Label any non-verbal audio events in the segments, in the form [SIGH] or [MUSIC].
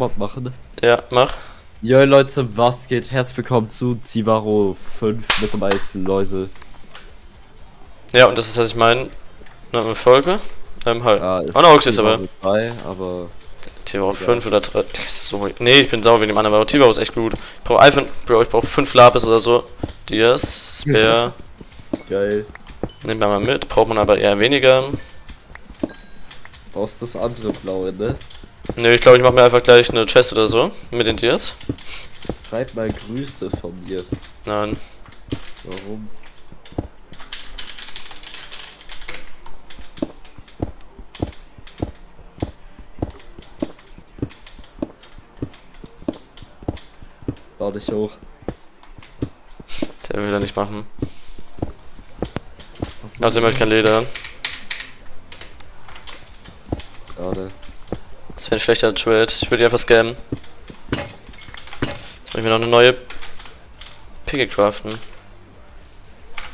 Warm-up machen? Ja, mach. Jo Leute, was geht? Herzlich willkommen zu Zivaro 5 mit dem meisten Läuse. Ja, und das ist, was ich meine. Eine Folge. Ähm, halt. Ja, ist oh, no, ist aber. 3, aber. T-Bau 5 oder 3. Das ist so. Nee, ich bin sauer wegen dem anderen, aber T-Bau ist echt gut. Ich brauche einfach. Bro, ich brauche 5 Lapis oder so. Dias, Spare. [LAUGHS] Geil. Nehmen wir mal mit. Braucht man aber eher weniger. Brauchst das andere blaue, ne? Nö, ich glaube, ich mache mir einfach gleich eine Chest oder so. Mit den Dias. Schreib mal Grüße von mir. Nein. Warum? Bau dich hoch. Der will er nicht machen. Außerdem habe ich kein Leder. Gerade. Das wäre ein schlechter Trade. Ich würde die einfach scammen. Jetzt muss ich mir noch eine neue Picke craften.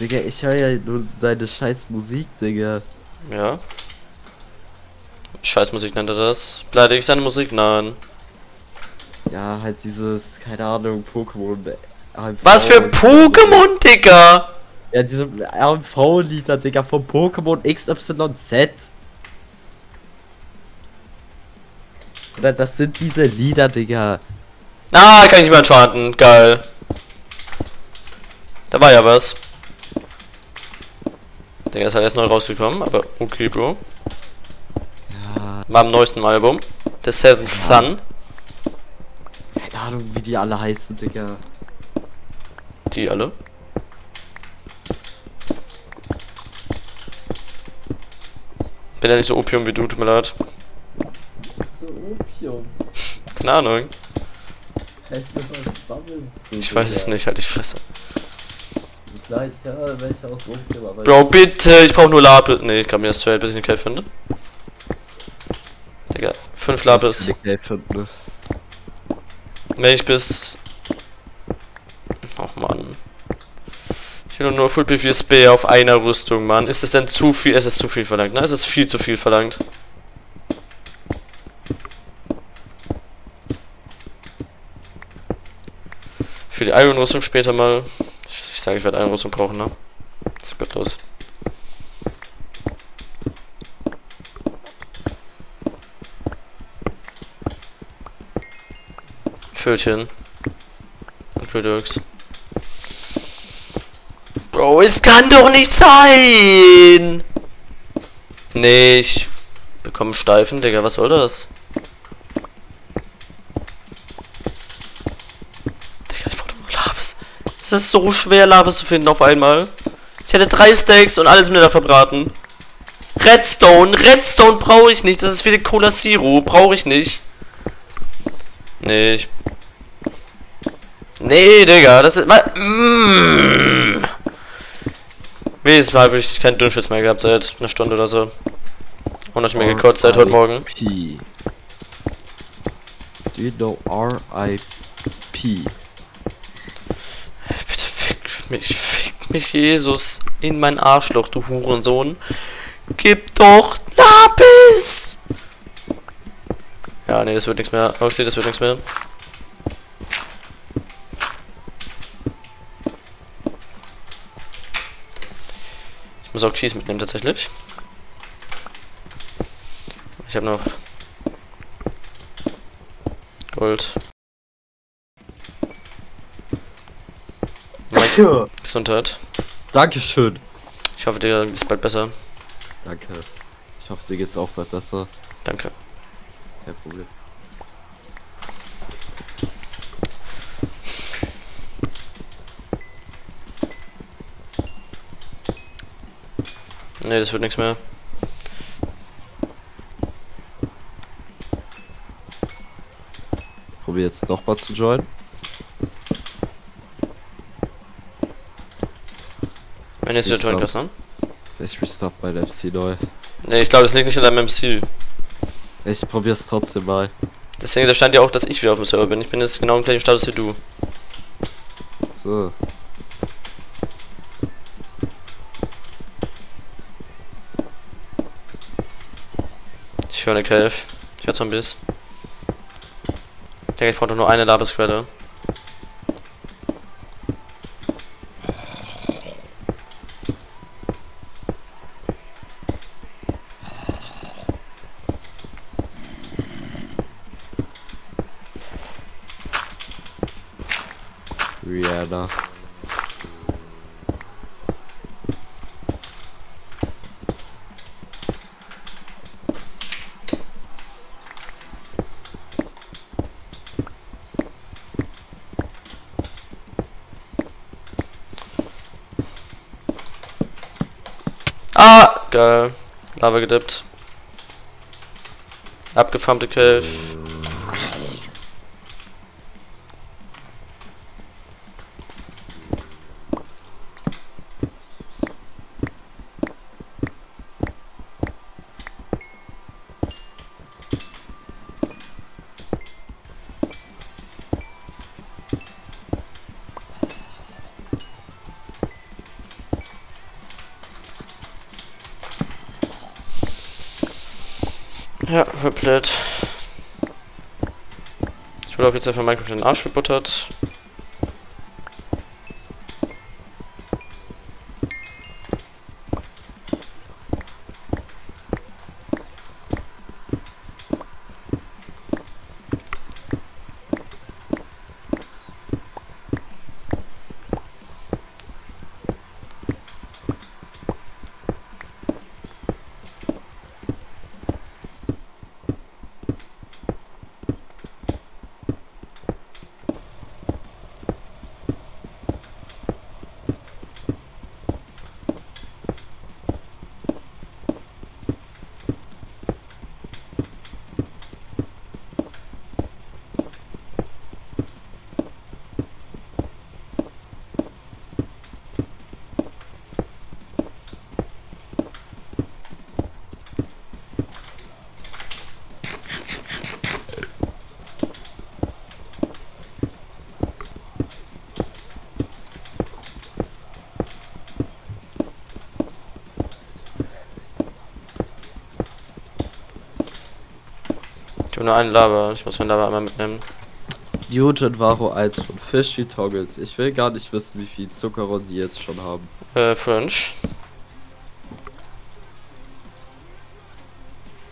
Digga, ich höre ja nur deine scheiß Musik, Digga. Ja. Scheißmusik nennt er das. Beleidige ich seine Musik? Nein. Ja, halt dieses, keine Ahnung, Pokémon. AMV Was für Pokémon, Digga! Ja, diese RMV-Lieder, Digga, von Pokémon XYZ. Oder das sind diese Lieder, Digga. Ah, kann ich nicht mehr enchanten. Geil. Da war ja was. Digga, ist halt erst neu rausgekommen, aber okay, Bro. Ja, War am neuesten Album. The Seventh Sun. keine Ahnung, wie die alle heißen, Digga. Die alle. Bin ja nicht so Opium wie du, tut mir leid. Opium. Keine Ahnung. Heißt das was Bubbles? Ich weiß es nicht, halt die Fresse. Gleich, ja, welche aus aber. Bro, bitte, ich brauche nur Lapis. Nee, ich kann mir das straight, bis ich eine Cave finde. Digga, fünf Lapis. Ich kann finden, ne? Wenn ich bis. Och Mann. Ich will nur Full PV Spare auf einer Rüstung, Mann. Ist es denn zu viel? Es ist zu viel verlangt, ne? Es ist viel zu viel verlangt. Für die Iron-Rüstung später mal. Ich, sage, ich werde Iron-Rüstung brauchen, ne? Das geht los. Pfötchen. Und Redux. Bro, es kann doch nicht sein! Nee, ich bekomme Steifen, Digga, was soll das? Digga, ich brauche nur Labis. Es ist so schwer, Labis zu finden auf einmal. Ich hätte drei Steaks und alles mit da verbraten. Redstone, Redstone brauche ich nicht. Das ist wie die Cola Zero, brauche ich nicht. Nee, ich Nee, Digga, das ist mal. Mm. Wenigstens mal habe ich keinen Dünnschutz mehr gehabt seit einer Stunde oder so. Und ich mir gekotzt seit heute Morgen. Do you know R.I.P.? Fick mich, fick mich, Jesus, in mein Arschloch, du Hurensohn. Gib doch Lapis! Ja, nee, das wird nichts mehr. Oxy, das wird nichts mehr. Ich muss auch Kies mitnehmen tatsächlich. Ich habe noch Gold. Mein Gesundheit. Dankeschön. Ich hoffe, dir ist bald besser. Danke. Ich hoffe, dir geht's auch bald besser. Danke. Kein Problem. Nee, das wird nichts mehr. Probier jetzt noch mal zu joinen. Wenn jetzt wieder Ist join so. kannst, ne? Ich restart mein MC neu. Nee, ich glaube, das liegt nicht an deinem MC. Ich probier's trotzdem mal. Deswegen da stand ja auch, dass ich wieder auf dem Server bin. Ich bin jetzt genau im gleichen Status wie du. So. Ich höre eine Cave. Ich höre Zombies. Ja, ich brauche doch nur eine Labesquelle. Rihanna. Ah! Geil. Lava gedippt. Abgefarmte Cave. Ja, Riplet. Ich wurde auf jeden Fall von Minecraft den Arsch gebuttert. Habe nur eine Lava. Ich muss meine Lava einmal mitnehmen. Eugen Varo 1 von Fishy Toggles. Ich will gar nicht wissen, wie viel Zuckerrohr die jetzt schon haben. Äh, French.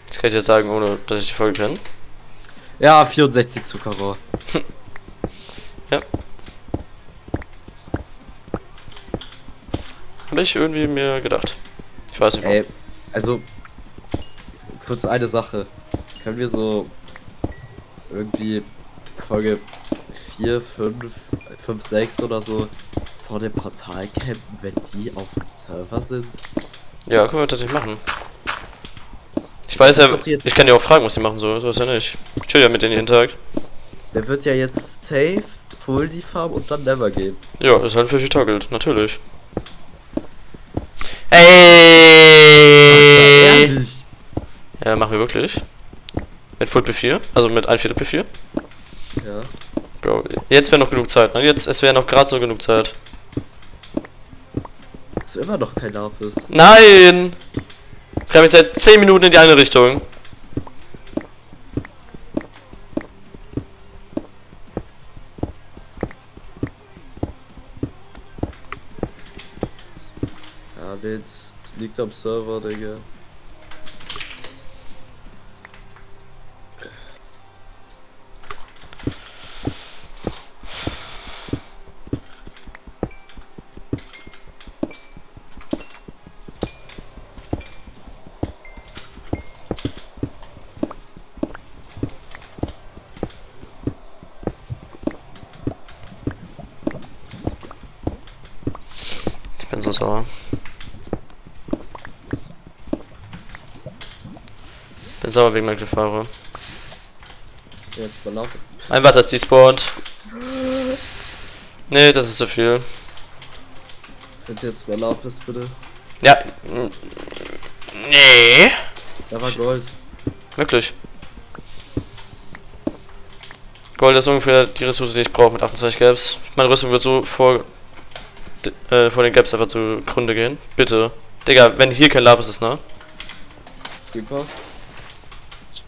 Das kann ich jetzt sagen, ohne dass ich die Folge kenne. Ja, 64 Zuckerrohr. [LAUGHS] Habe ich irgendwie mir gedacht. Ich weiß nicht warum. Ey, also kurz eine Sache. Können wir so irgendwie Folge 4, 5, 5, 6 oder so vor dem Portal campen, wenn die auf dem Server sind? Ja, können wir tatsächlich machen. Ich weiß ja, ich kann ja auch fragen, was die machen sollen, so ist ja nicht. Ich chill ja mit denen jeden Tag. Der wird ja jetzt safe, full die Farm und dann never gehen. Ja, ist halt Fishy Toggelt, natürlich. Ey! Ehrlich? Ja, machen wir wirklich. Mit Full P4, also mit 1 Viertel P4. Ja. Bro, jetzt wäre noch genug Zeit, ne? Jetzt, es wäre noch gerade so genug Zeit. Ist immer noch kein Lapis. Nein! Ich habe jetzt seit 10 Minuten in die eine Richtung. Ja, das liegt am Server, Digga. Ich bin so sauer. Bin sauer wegen. Ist jetzt verlaufen. Ein Wasser ist despawned. Nee, das ist zu viel. Ihr jetzt mehr Lapis bitte? Ja. Nee. Da war Gold. Wirklich. Gold ist ungefähr die Ressource, die ich brauche mit 28 Gaps. Meine Rüstung wird so vor, äh, vor den Gaps einfach zugrunde gehen. Bitte. Digga, wenn hier kein Lapis ist, ne? Super.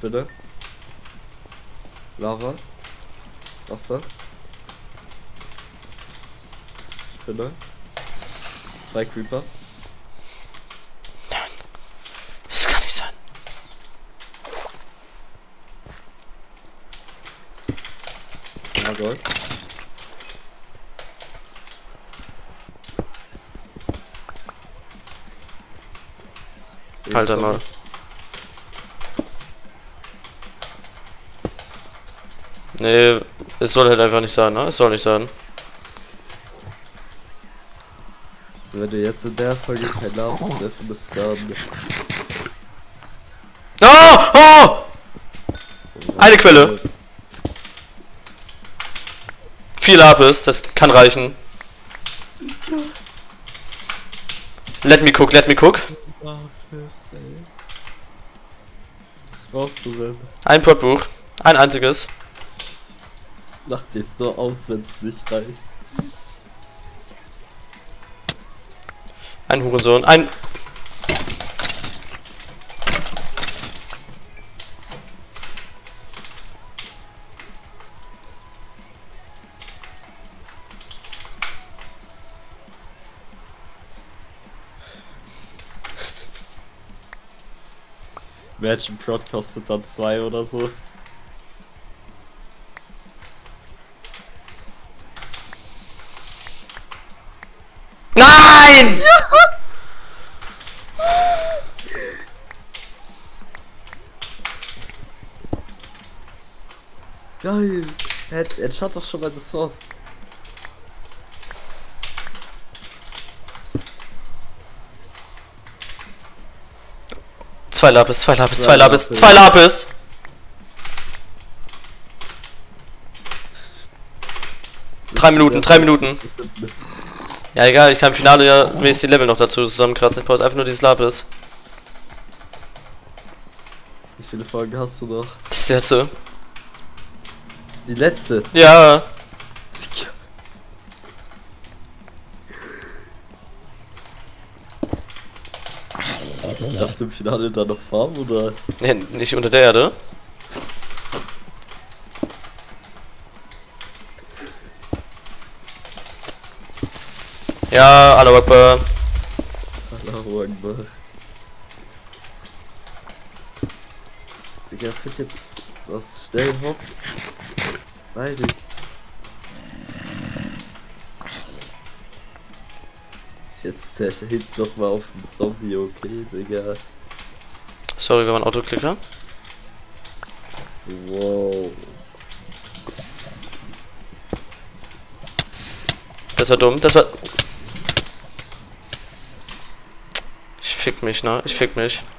Bitte. Lava. Wasser. Spinne. Zwei Creeper. Das kann nicht sein. Ja, Gold. Alter mal. Nee, es soll halt einfach nicht sein, ne? Es soll nicht sein. Also wenn du jetzt in der Folge kein Namen treffen bist, dann... Oh! Oh! Eine Quelle. Viel Lapis, das kann reichen. Let me cook, let me cook. Was brauchst du denn? Ein Protbuch. Ein einziges. Lach dich so aus, wenn es nicht reicht. Ein Hurensohn. Ein. Imagine Prod kostet dann zwei oder so. Nein! Geil! Jetzt, jetzt schaut doch schon mal das Sword. Zwei Lapis, zwei Lapis, zwei Lapis. zwei Lapis. Drei Minuten, drei Minuten. Ja, egal, ich kann im Finale ja wenigstens die Level noch dazu zusammenkratzen. Ich brauche jetzt einfach nur dieses Lapis. Wie viele Folgen hast du noch? Das letzte. Die letzte. Ja. Darfst du im Finale dann noch farmen oder? Nee, nicht unter der Erde. Ja, Allah Akbar. Allahu Akbar. Digga, find jetzt was schnell hopp. Weiß ich. Jetzt hinten noch mal auf den Zombie, okay, Digga. Sorry, wenn man Autoklicker. Wow. Das war dumm. Das war. Ich fick mich, ne? Ich fick mich. [LAUGHS]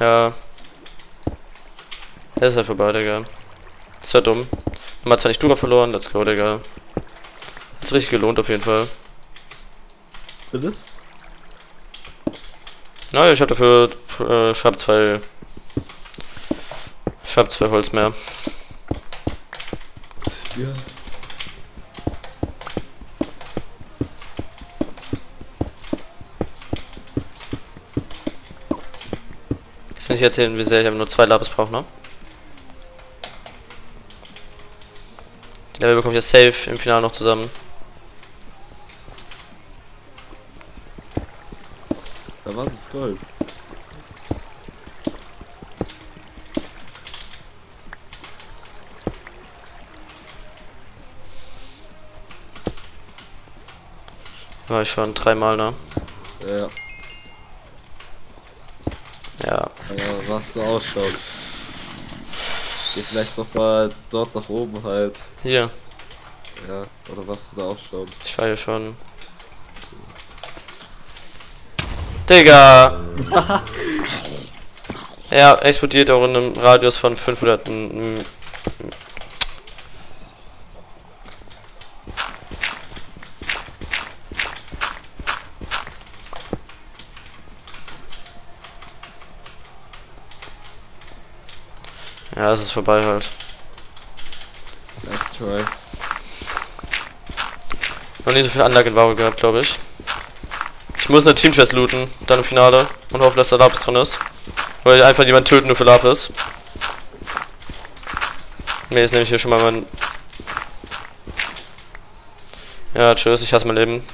Ja. Er ist halt vorbei, Digga. Das war dumm. Man hat zwar nicht Dura verloren, let's go, Digga. Hat's richtig gelohnt auf jeden Fall. Findest? Na, ich hab dafür. Äh, ich hab zwei. Ich hab zwei Holz mehr. Ja. Ich erzählen, wie sehr ich aber nur zwei Lapis brauche, ne? Die Level bekomme ich ja safe im Finale noch zusammen. Da war das Gold. War ich schon dreimal, ne? Ja. Ja. Was so ausschaut. Geh vielleicht noch mal dort nach oben halt. Hier. Ja, oder was du da ausschaut. Ich war hier schon. Digga! [LAUGHS] er explodiert auch in einem Radius von 500. Ja, es ist vorbei halt. Nice try. Noch nie so viel Anlage in Waro gehabt, glaube ich. Ich muss eine Team Chest looten, dann im Finale und hoffen, dass da Lapis drin ist. Oder einfach jemand töten nur für Lapis. Mir ist nämlich hier schon mal mein... Ja, tschüss, ich hasse mein Leben.